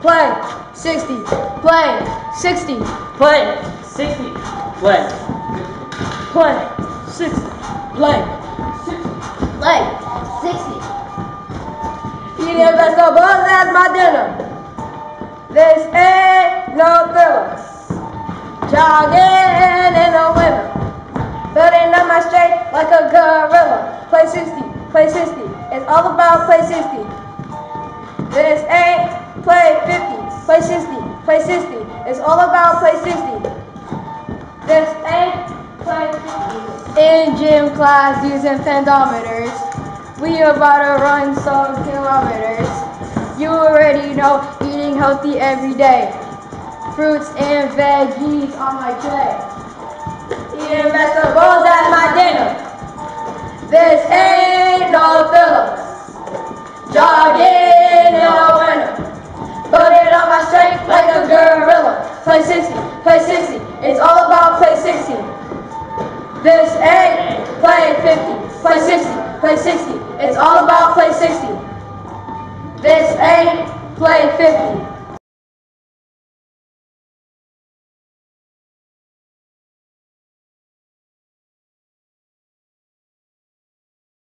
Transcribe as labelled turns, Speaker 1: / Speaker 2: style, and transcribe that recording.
Speaker 1: play 60, play 60,
Speaker 2: play 60, play,
Speaker 1: play 60, play,
Speaker 3: play 60.
Speaker 1: Eating vegetables as my dinner. This ain't no thriller. Jogging in the winter. Building up my strength like a gorilla. Play 60, play 60. It's all about play 60. This ain't play 50, play 60, play 60. It's all about play 60. This ain't play 50. In gym class using pedometers, we about to run some kilometers. You already know eating healthy every day. Fruits and veggies on my tray. Eating vegetables at my dinner. This ain't no filler. Jogging Play 60, play 60. It's all about play 60. This ain't play 50, play 60, play 60. It's all about play 60. This ain't play 50.